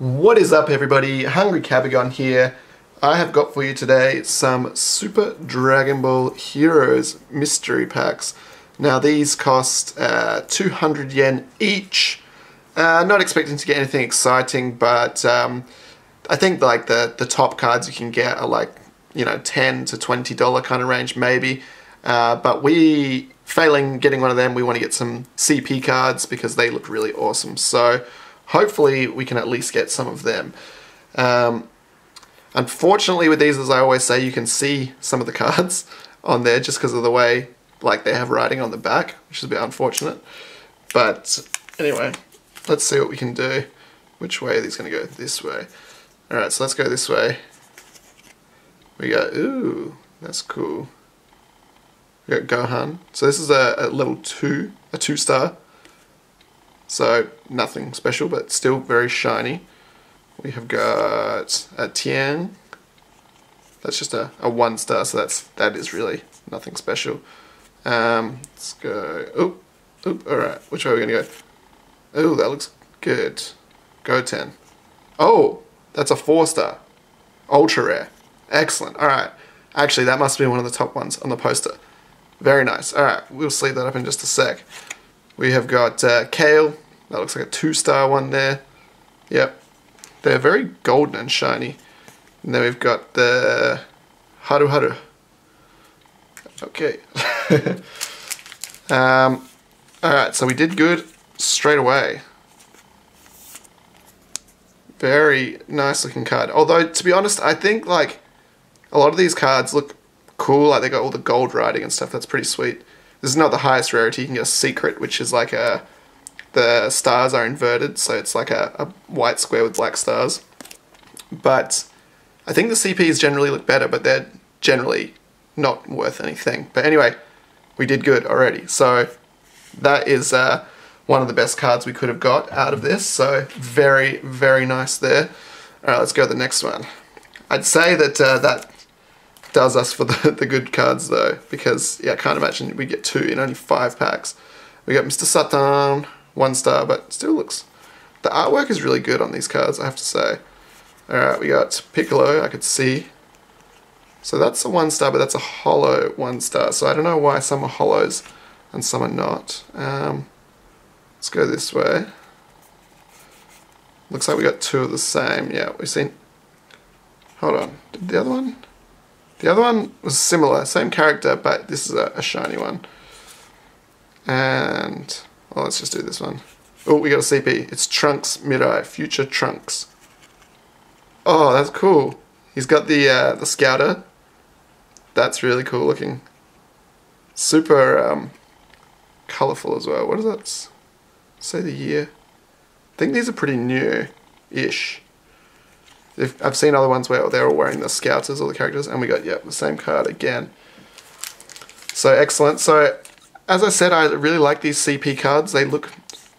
What is up everybody? Hungry Kabigon here. I have got for you today some Super Dragon Ball Heroes mystery packs. Now these cost uh, 200 yen each. Uh, not expecting to get anything exciting, but um, I think like the, the top cards you can get are like, you know, 10 to $20 kind of range maybe. Uh, but we, failing getting one of them, we want to get some CP cards because they look really awesome. So hopefully we can at least get some of them. Um, unfortunately with these, as I always say, you can see some of the cards on there just because of the way like they have writing on the back, which is a bit unfortunate. But anyway, let's see what we can do. Which way are these going to go? This way. Alright, so let's go this way. We got, ooh, that's cool. We got Gohan. So this is a, a level 2, a 2 star. So nothing special, but still very shiny. We have got a Tien. That's just a, a one star, so that's that is really nothing special. Um, let's go. Oh, oh, all right. Which way are we gonna go? Oh, that looks good. Goten. Oh, that's a four star. Ultra rare. Excellent. All right. Actually, that must be one of the top ones on the poster. Very nice. All right, we'll sleeve that up in just a sec. We have got uh, Kale. That looks like a two-star one there. Yep. They're very golden and shiny. And then we've got the Haru Haru. Okay. um, Alright, so we did good straight away. Very nice looking card. Although, to be honest, I think like a lot of these cards look cool. Like they got all the gold writing and stuff. That's pretty sweet. This is not the highest rarity. You can get a secret, which is like a the stars are inverted, so it's like a, a white square with black stars. But I think the CPs generally look better, but they're generally not worth anything. But anyway, we did good already. So that is uh, one of the best cards we could have got out of this. So very, very nice there. All right, let's go to the next one. I'd say that uh, that does us for the, the good cards though, because yeah, I can't imagine we get two in only five packs. We got Mr. Satan, one star, but still looks, the artwork is really good on these cards, I have to say. Alright, we got Piccolo, I could see. So that's a one star, but that's a holo one star. So I don't know why some are holos and some are not. Um, let's go this way. Looks like we got two of the same. Yeah, we've seen... Hold on. Did the other one? The other one was similar, same character, but this is a, a shiny one. And, well, let's just do this one. Oh, we got a CP. It's Trunks Mirai, Future Trunks. Oh, that's cool. He's got the uh, the scouter. That's really cool looking. Super um, colorful as well. What does that say the year? I think these are pretty new-ish. I've seen other ones where they're all wearing the scouters, all the characters, and we got, yeah, the same card again. So excellent. So, as I said, I really like these CP cards. They look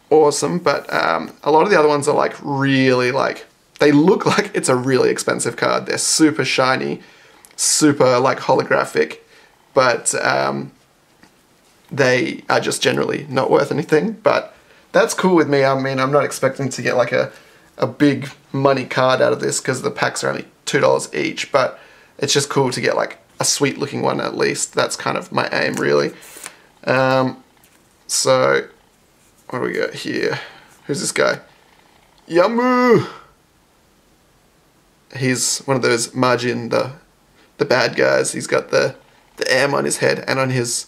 awesome, but um, a lot of the other ones are like really like, they look like it's a really expensive card. They're super shiny, super like holographic, but um, they are just generally not worth anything. But that's cool with me. I mean, I'm not expecting to get like a a big money card out of this because the packs are only $2 each, but it's just cool to get like a sweet looking one at least. That's kind of my aim really. Um, so, what do we got here? Who's this guy? Yamu! He's one of those Majin, the, the bad guys. He's got the, the M on his head and on his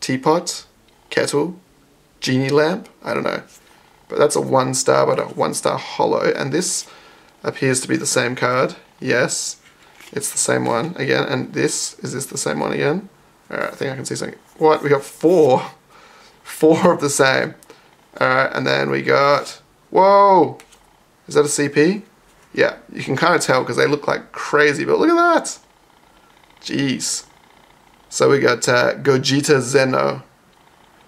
teapot, kettle, genie lamp, I don't know. But that's a one star, but a one star holo. And this appears to be the same card. Yes, it's the same one again. And this, is this the same one again? Alright, I think I can see something. What? We got four. Four of the same. Alright, and then we got, whoa! Is that a CP? Yeah, you can kind of tell because they look like crazy, but look at that! Jeez. So we got uh, Gogeta Xeno.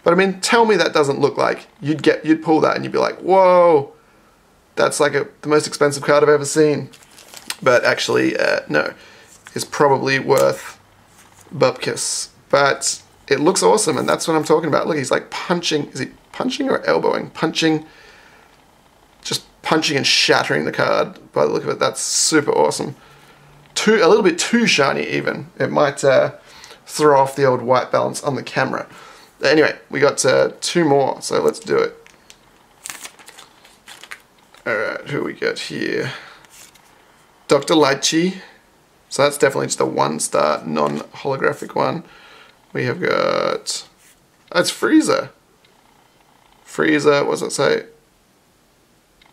But I mean, tell me that doesn't look like you'd get you'd pull that and you'd be like, whoa, that's like a, the most expensive card I've ever seen. But actually, uh, no, it's probably worth Bupkis. But it looks awesome, and that's what I'm talking about. Look, he's like punching. Is he punching or elbowing? Punching. Just punching and shattering the card by the look of it. That's super awesome. Too a little bit too shiny even. It might uh, throw off the old white balance on the camera. Anyway, we got uh, two more, so let's do it. Alright, who we got here? Dr. Lychee. So that's definitely just a one star non-holographic one. We have got... That's Frieza. Frieza, what does it say?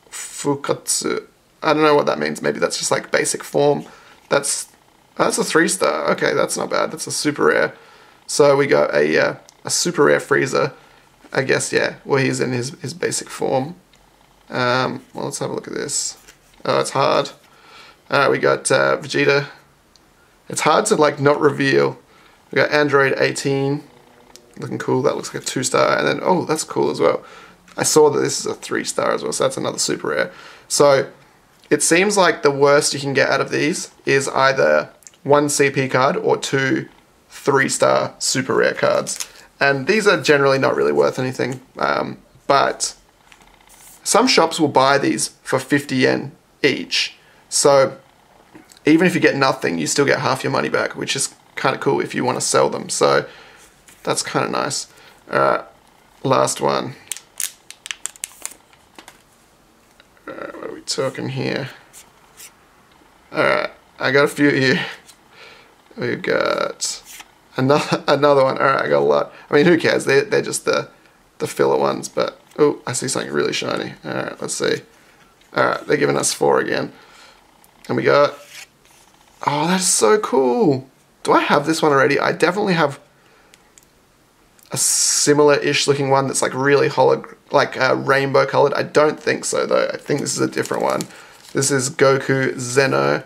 Fukatsu. I don't know what that means. Maybe that's just like basic form. That's that's a three star. Okay, that's not bad. That's a super rare. So we got a uh, a super rare Frieza. I guess yeah. Well, he's in his his basic form. Um, well, let's have a look at this. Oh, it's hard. Alright, we got uh, Vegeta. It's hard to like not reveal. We got Android 18. Looking cool. That looks like a two star. And then, oh, that's cool as well. I saw that this is a three star as well, so that's another super rare. So it seems like the worst you can get out of these is either one CP card or two three star super rare cards. And these are generally not really worth anything, um, but some shops will buy these for 50 yen each. So even if you get nothing, you still get half your money back, which is kind of cool if you want to sell them. So that's kind of nice. Alright, last one. Alright, what are we talking here? Alright, I got a few here. We've got another another one. Alright, I got a lot. I mean, who cares? They're, they're just the, the filler ones, but... Oh, I see something really shiny. Alright, let's see. Alright, they're giving us four again. And we got... Oh, that's so cool. Do I have this one already? I definitely have a similar-ish looking one that's like really hollow, like uh, rainbow colored. I don't think so though. I think this is a different one. This is Goku Xeno.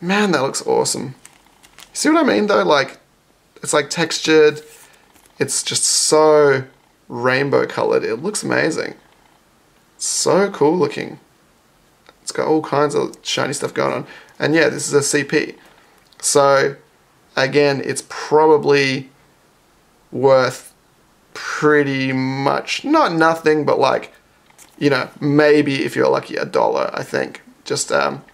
Man, that looks awesome. See what I mean though? Like, it's like textured. It's just so rainbow colored. It looks amazing. So cool looking. It's got all kinds of shiny stuff going on. And yeah, this is a CP. So again, it's probably worth pretty much, not nothing, but like, you know, maybe if you're lucky, a dollar, I think. Just, um,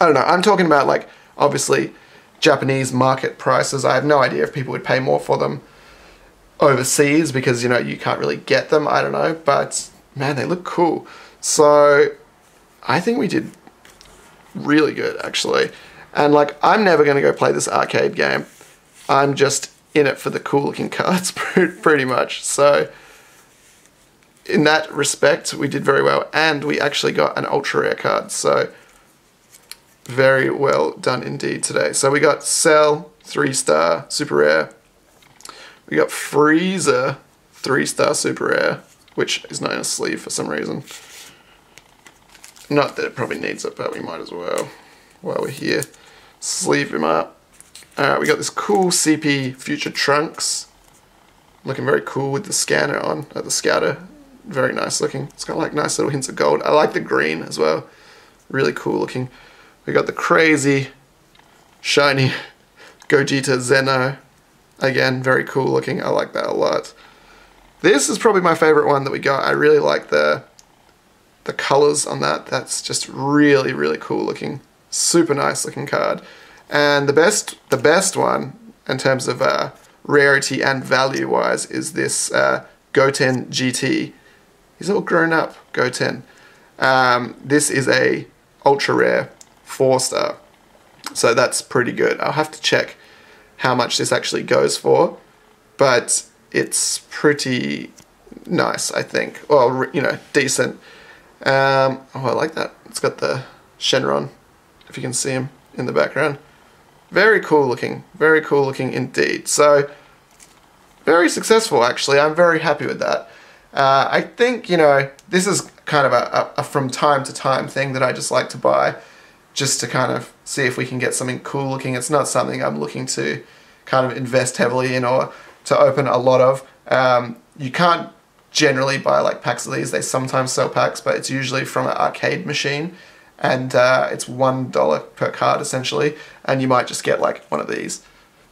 I don't know. I'm talking about like, obviously, Japanese market prices. I have no idea if people would pay more for them overseas because, you know, you can't really get them. I don't know. But man, they look cool. So I think we did really good actually. And like, I'm never going to go play this arcade game. I'm just in it for the cool looking cards pretty much. So in that respect, we did very well. And we actually got an ultra rare card. So very well done indeed today. So we got Cell, three star, super rare. We got Frieza, three star, super rare, which is not in a sleeve for some reason. Not that it probably needs it, but we might as well while we're here. Sleeve him up. Alright, we got this cool CP Future Trunks. Looking very cool with the scanner on, the scouter. Very nice looking. It's got like nice little hints of gold. I like the green as well. Really cool looking. We got the crazy, shiny Gogeta Xeno. Again, very cool looking. I like that a lot. This is probably my favorite one that we got. I really like the the colors on that. That's just really, really cool looking. Super nice looking card. And the best, the best one in terms of uh, rarity and value wise is this uh, Goten GT. He's all grown up, Goten. Um, this is a ultra rare four star. So that's pretty good. I'll have to check how much this actually goes for, but it's pretty nice, I think. Well, you know, decent. Um, oh, I like that. It's got the Shenron, if you can see him in the background. Very cool looking. Very cool looking indeed. So, very successful actually. I'm very happy with that. Uh, I think, you know, this is kind of a, a, from time to time thing that I just like to buy just to kind of see if we can get something cool looking. It's not something I'm looking to kind of invest heavily in or to open a lot of. Um, you can't generally buy like packs of these. They sometimes sell packs, but it's usually from an arcade machine and uh, it's one dollar per card essentially, and you might just get like one of these.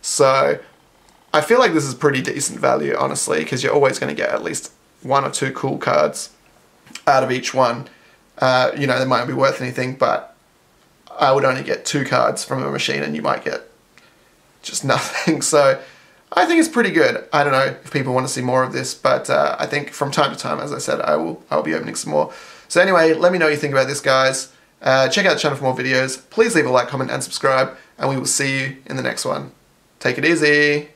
So I feel like this is pretty decent value, honestly, because you're always going to get at least one or two cool cards out of each one. Uh, you know, they might not be worth anything, but I would only get two cards from a machine and you might get just nothing. So I think it's pretty good. I don't know if people want to see more of this, but uh, I think from time to time, as I said, I will I'll be opening some more. So anyway, let me know what you think about this, guys. Uh, check out the channel for more videos. Please leave a like, comment, and subscribe, and we will see you in the next one. Take it easy.